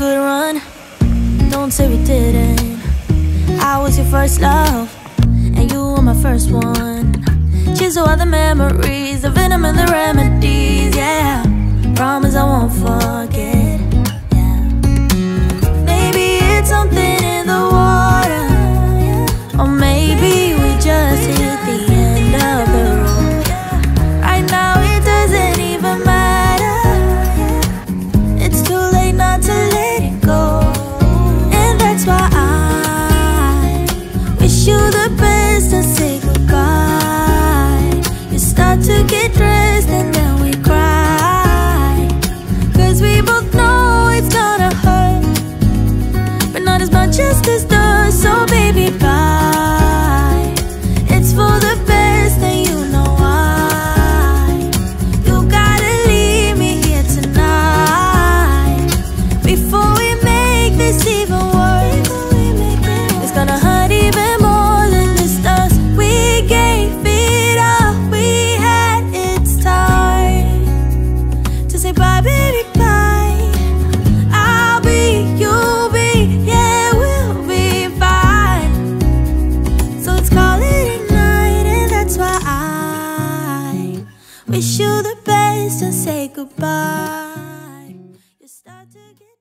good run. Don't say we didn't. I was your first love, and you were my first one. Cheers to all the memories, the venom and the remedies, yeah. wish you the best and say goodbye. You start to get